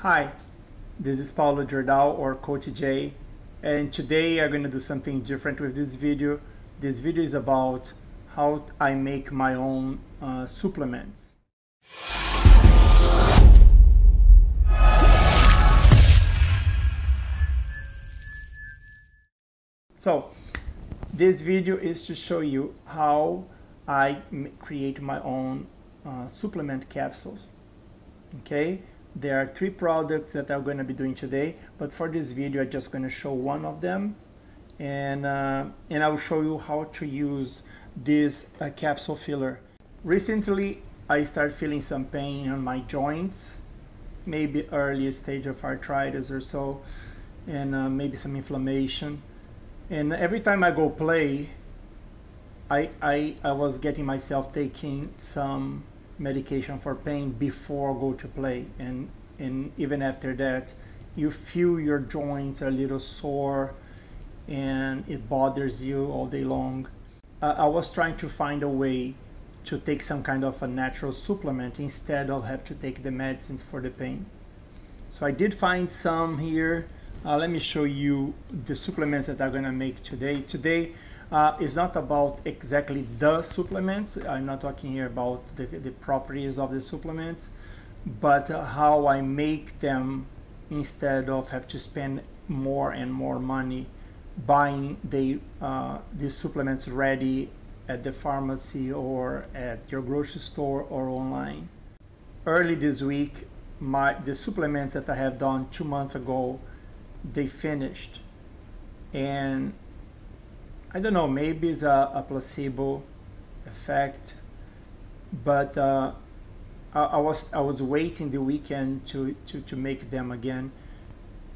Hi, this is Paulo Jordao or Coach J and today I'm going to do something different with this video. This video is about how I make my own uh, supplements. So this video is to show you how I create my own uh, supplement capsules. Okay, there are three products that I'm going to be doing today, but for this video I'm just going to show one of them and, uh, and I will show you how to use this uh, capsule filler. Recently I started feeling some pain on my joints, maybe early stage of arthritis or so, and uh, maybe some inflammation. And every time I go play, I, I, I was getting myself taking some medication for pain before go to play. And and even after that you feel your joints a little sore and it bothers you all day long. Uh, i was trying to find a way to take some kind of a natural supplement instead of have to take the medicines for the pain. So i did find some here. Uh, let me show you the supplements that i'm going to make today. Today uh, it's not about exactly the supplements. I'm not talking here about the, the properties of the supplements, but uh, how I make them instead of have to spend more and more money buying the uh, these supplements ready at the pharmacy or at your grocery store or online. Early this week, my the supplements that I have done two months ago, they finished, and I don't know, maybe it's a, a placebo effect, but uh, I, I, was I was waiting the weekend to, to, to make them again,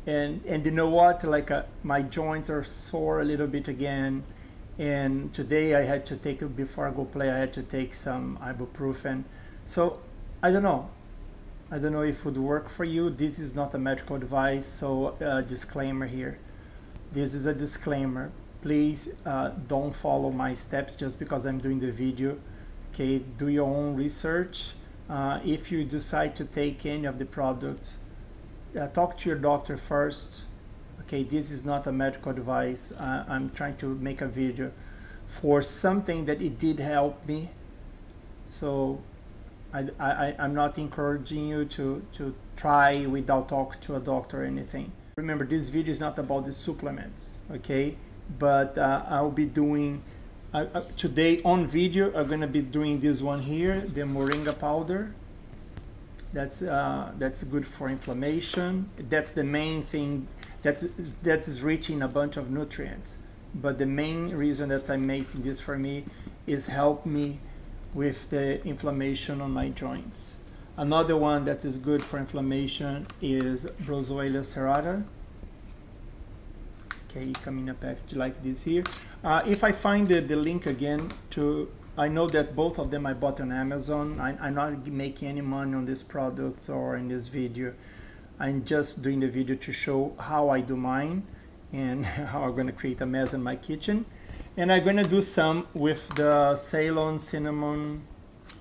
and and you know what? Like uh, my joints are sore a little bit again, and today I had to take it before I go play. I had to take some ibuprofen, so I don't know. I don't know if it would work for you. This is not a medical advice, so uh, disclaimer here. This is a disclaimer please uh, don't follow my steps just because I'm doing the video. Okay do your own research. Uh, if you decide to take any of the products uh, talk to your doctor first. Okay this is not a medical advice I'm trying to make a video for something that it did help me. So I, I, I'm not encouraging you to, to try without talk to a doctor or anything. Remember this video is not about the supplements okay but uh, I'll be doing uh, uh, today on video I'm gonna be doing this one here the moringa powder. That's uh, that's good for inflammation. That's the main thing that's that's rich in a bunch of nutrients. But the main reason that I'm making this for me is help me with the inflammation on my joints. Another one that is good for inflammation is Boswellia serrata okay coming a package like this here. Uh, if I find the, the link again to I know that both of them I bought on Amazon. I, am not making any money on this product or in this video. I'm just doing the video to show how I do mine and how I'm going to create a mess in my kitchen. And I'm going to do some with the Ceylon cinnamon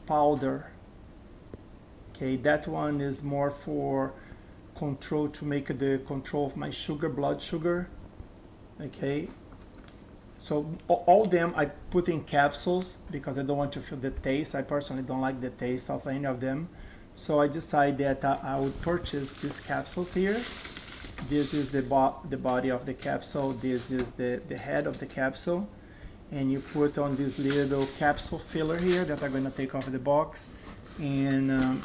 powder. Okay that one is more for control to make the control of my sugar blood sugar okay? So all them I put in capsules because I don't want to feel the taste. I personally don't like the taste of any of them. So I decided that I would purchase these capsules here. This is the, bo the body of the capsule. This is the, the head of the capsule. And you put on this little capsule filler here that I'm going to take off the box. And um,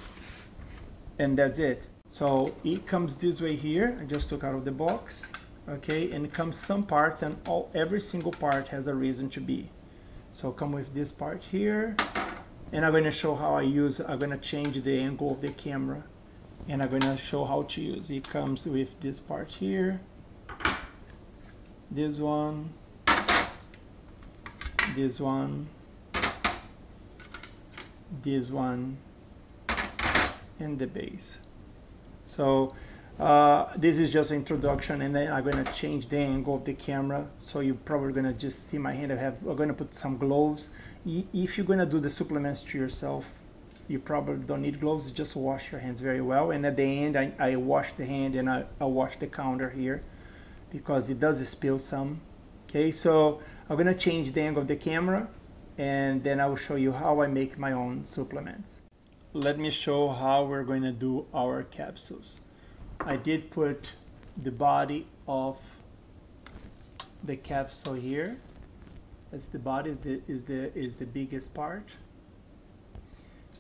and that's it. So it comes this way here. I just took out of the box okay and comes some parts and all every single part has a reason to be. So come with this part here and I'm going to show how I use I'm going to change the angle of the camera and I'm going to show how to use. It comes with this part here this one this one this one and the base. So uh, this is just introduction and then I'm going to change the angle of the camera. So you're probably going to just see my hand. I have I'm going to put some gloves. If you're going to do the supplements to yourself you probably don't need gloves. Just wash your hands very well. And at the end I, I wash the hand and I, I wash the counter here because it does spill some. Okay so I'm gonna change the angle of the camera and then I will show you how I make my own supplements. Let me show how we're going to do our capsules I did put the body of the capsule here. That's the body that is the is the biggest part.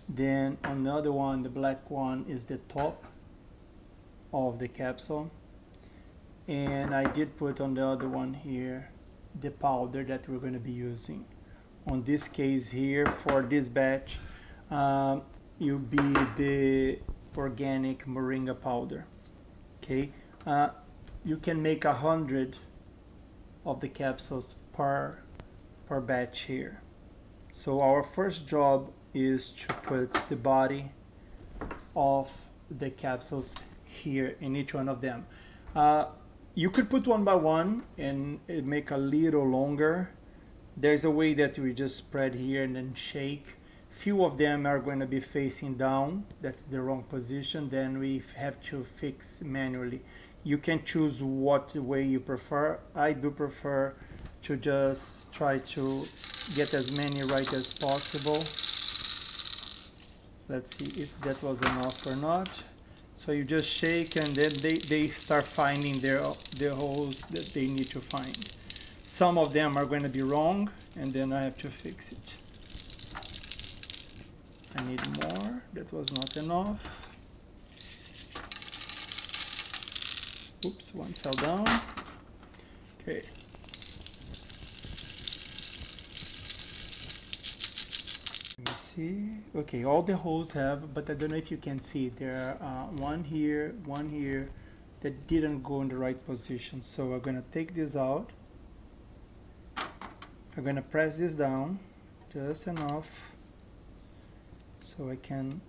Then on the other one the black one is the top of the capsule. And I did put on the other one here the powder that we're going to be using. On this case here for this batch um, you'll be the organic moringa powder okay uh, you can make a hundred of the capsules per per batch here so our first job is to put the body of the capsules here in each one of them. Uh, you could put one by one and make a little longer. There's a way that we just spread here and then shake. Few of them are going to be facing down. That's the wrong position. Then we have to fix manually. You can choose what way you prefer. I do prefer to just try to get as many right as possible let's see if that was enough or not so you just shake and then they, they start finding their their holes that they need to find some of them are going to be wrong and then I have to fix it I need more. That was not enough. Oops one fell down. Okay. Let me see. Okay all the holes have but I don't know if you can see. There are uh, one here one here that didn't go in the right position. So we're gonna take this out. I'm gonna press this down. Just enough so I can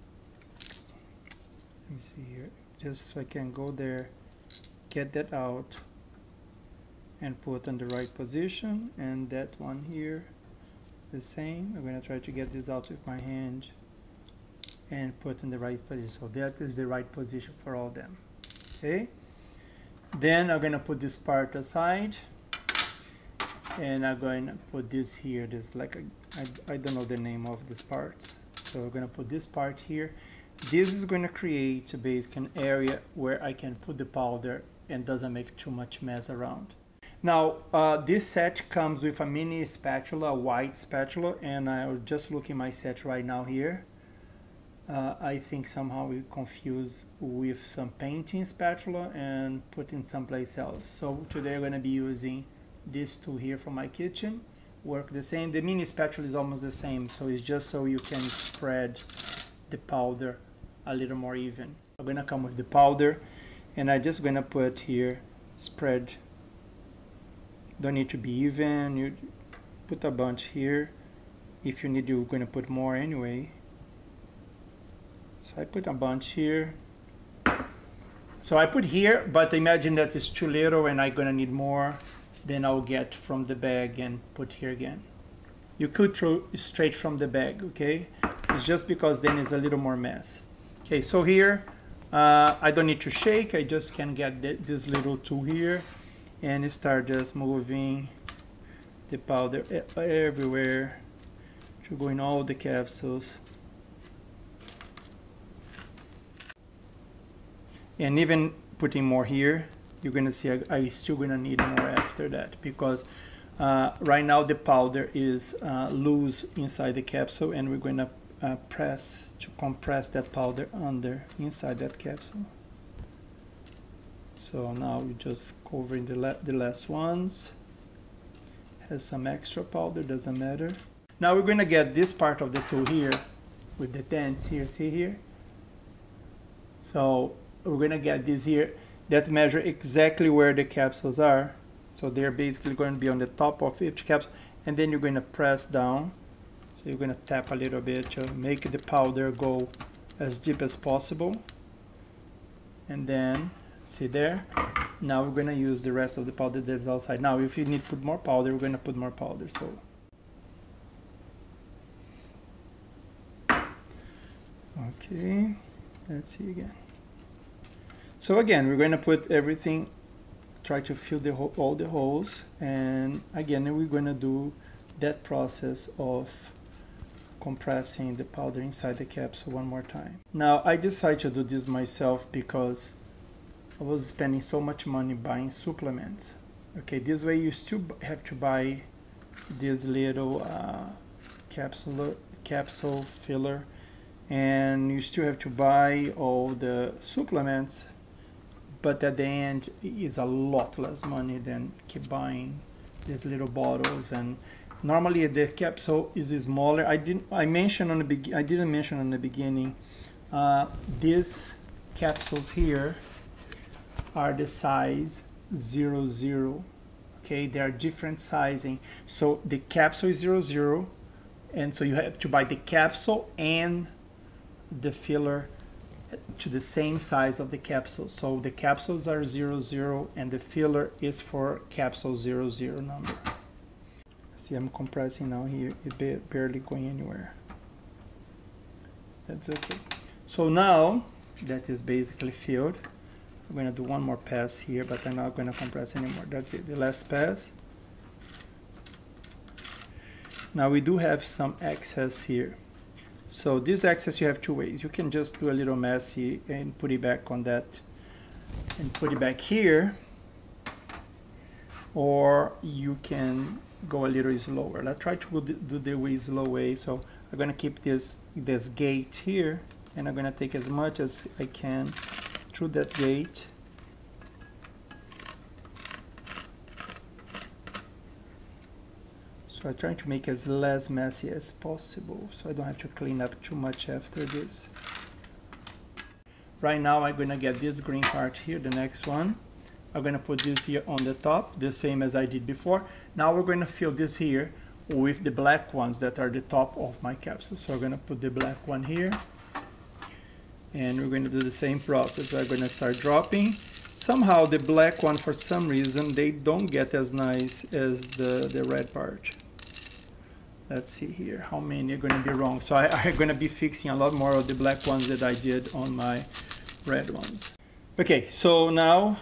let me see here just so I can go there get that out and put in the right position and that one here the same. I'm going to try to get this out with my hand and put in the right position. So that is the right position for all them. Okay. Then I'm going to put this part aside and I'm going to put this here. This like I, I don't know the name of this parts. So we're going to put this part here. This is going to create a basic an area where I can put the powder and doesn't make too much mess around. Now, uh, this set comes with a mini spatula, a white spatula, and I'm just look looking my set right now here. Uh, I think somehow we confuse with some painting spatula and put in someplace else. So today I'm going to be using this tool here from my kitchen. Work the same. The mini spatula is almost the same, so it's just so you can spread the powder a little more even. I'm to come with the powder and I'm just to put here, spread. Don't need to be even. You put a bunch here. If you need you're to put more anyway. So I put a bunch here. So I put here but imagine that it's too little and I'm to need more then I'll get from the bag and put here again. You could throw straight from the bag okay? It's just because then it's a little more mess okay so here uh, I don't need to shake I just can get this little tool here and start just moving the powder everywhere to go in all the capsules. And even putting more here you're gonna see I, I still gonna need more after that because uh, right now the powder is uh, loose inside the capsule and we're gonna uh, press to compress that powder under inside that capsule. So now we're just covering the, the last ones. Has some extra powder doesn't matter. Now we're to get this part of the tool here with the dents here see here? So we're to get this here that measure exactly where the capsules are. So they're basically going to be on the top of each capsule and then you're going to press down. So you're going to tap a little bit to make the powder go as deep as possible. And then see there? Now we're going to use the rest of the powder that's outside. Now if you need to put more powder we're going to put more powder so. Okay, let's see again. So again, we're going to put everything, try to fill the all the holes, and again, we're going to do that process of compressing the powder inside the capsule one more time. Now I decided to do this myself because I was spending so much money buying supplements. Okay, this way you still have to buy this little uh, capsule capsule filler and you still have to buy all the supplements but at the end is a lot less money than keep buying these little bottles. And normally the capsule is smaller I didn't I mentioned on the be I didn't mention on the beginning uh, these capsules here are the size 00 zero okay? They are different sizing. So the capsule is 00 zero, and so you have to buy the capsule and the filler to the same size of the capsule so the capsules are 00 zero, and the filler is for capsule 00 zero number See, I'm compressing now here. It's barely going anywhere. That's okay. So now that is basically filled. I'm going to do one more pass here, but I'm not going to compress anymore. That's it, the last pass. Now we do have some excess here. So this excess you have two ways. You can just do a little messy and put it back on that and put it back here. Or you can go a little slower. Let's try to do the way slow way. So I'm gonna keep this this gate here, and I'm gonna take as much as I can through that gate. So I'm trying to make as less messy as possible, so I don't have to clean up too much after this. Right now I'm gonna get this green part here, the next one. I'm going to put this here on the top, the same as I did before. Now we're going to fill this here with the black ones that are the top of my capsule. So I'm going to put the black one here. And we're going to do the same process. I'm going to start dropping. Somehow the black one, for some reason, they don't get as nice as the, the red part. Let's see here, how many are going to be wrong. So I, I'm going to be fixing a lot more of the black ones that I did on my red ones. Okay, so now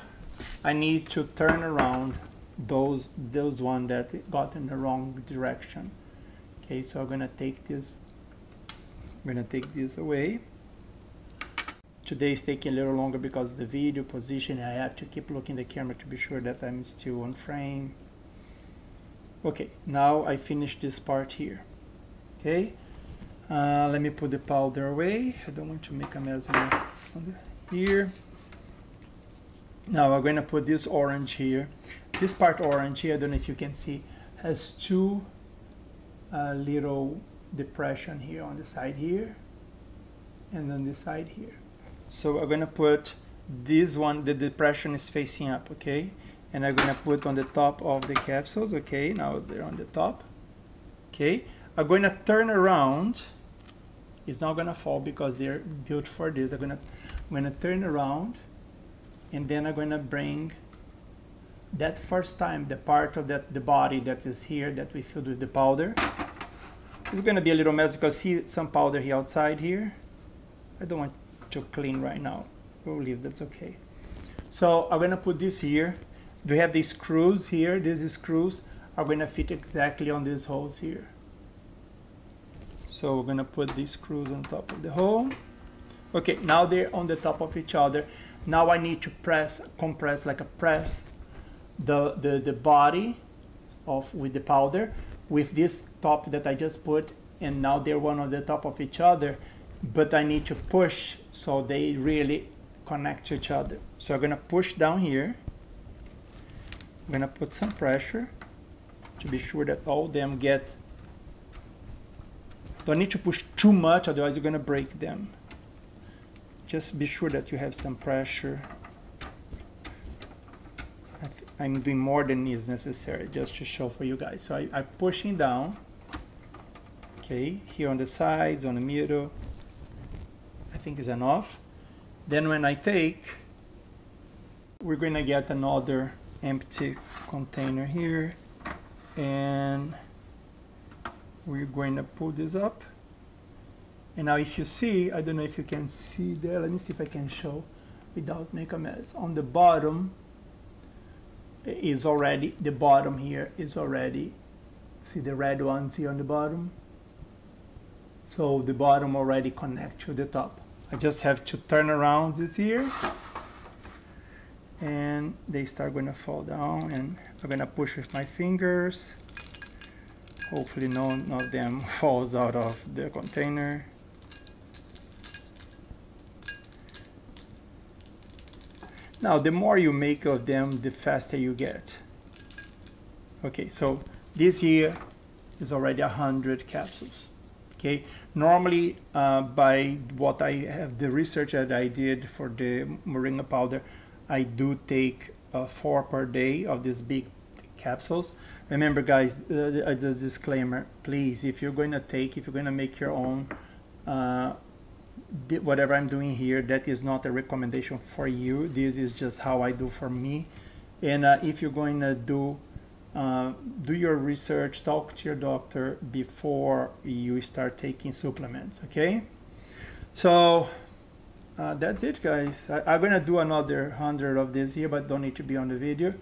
I need to turn around those those one that got in the wrong direction. Okay, so I'm gonna take this. I'm gonna take this away. Today is taking a little longer because the video position. I have to keep looking the camera to be sure that I'm still on frame. Okay, now I finished this part here. Okay, uh, let me put the powder away. I don't want to make a mess here. Now going to put this orange here. This part orange here, I don't know if you can see, has two uh, little depression here on the side here and on the side here. So I'm going to put this one, the depression is facing up, okay? And I'm to put on the top of the capsules, okay? Now they're on the top, okay? I'm to turn around. It's not to fall because they're built for this. I'm to, I'm to turn around and then I'm to bring that first time the part of that the body that is here that we filled with the powder it's to be a little mess because see some powder here outside here I don't want to clean right now we'll leave that's okay so I'm to put this here we have these screws here these screws are going to fit exactly on these holes here so we're going to put these screws on top of the hole okay now they're on the top of each other now I need to press, compress like a press the, the, the body of with the powder with this top that I just put and now they're one on the top of each other but I need to push so they really connect to each other. So I'm gonna push down here. I'm gonna put some pressure to be sure that all them get don't need to push too much otherwise you're gonna break them. Just be sure that you have some pressure. I'm doing more than is necessary just to show for you guys. So I, I'm pushing down okay here on the sides on the middle. I think is enough. Then when I take we're to get another empty container here and we're going to pull this up And now if you see, I don't know if you can see there, let me see if I can show without make a mess. On the bottom is already, the bottom here is already, see the red ones here on the bottom? So the bottom already connect to the top. I just have to turn around this here and they start going to fall down and I'm going to push with my fingers. Hopefully none of them falls out of the container. Now, the more you make of them, the faster you get. Okay, so this here is already 100 capsules. Okay, normally uh, by what I have, the research that I did for the moringa powder, I do take uh, four per day of these big capsules. Remember guys, uh, uh the disclaimer, please, if you're going to take, if you're going to make your own, uh, whatever I'm doing here, that is not a recommendation for you. This is just how I do for me. And uh, if you're going to do uh, do your research, talk to your doctor before you start taking supplements, okay? So uh, that's it, guys. I, am gonna do another hundred of this here, but don't need to be on the video.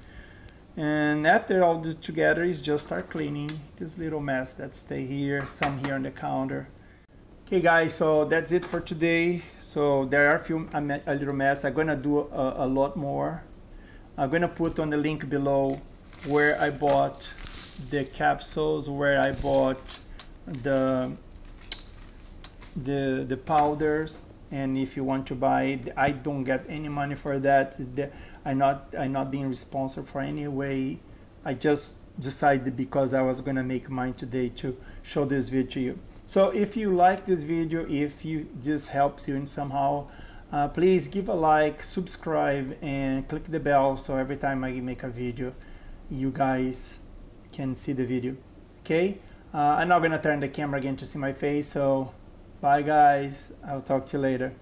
And after all this together is just start cleaning this little mess that stay here, some here on the counter. Okay guys, so that's it for today. So there are a few, a, a little mess. I'm gonna do a, a, lot more. I'm gonna put on the link below where I bought the capsules, where I bought the the the powders, and if you want to buy it, I don't get any money for that. I'm not I'm not being responsible for any way. I just decided because I was gonna make mine today to show this video to you. So if you like this video, if you just helps you in somehow, uh, please give a like, subscribe, and click the bell so every time I make a video, you guys can see the video. Okay? Uh, I'm not gonna turn the camera again to see my face, so bye guys. I'll talk to you later.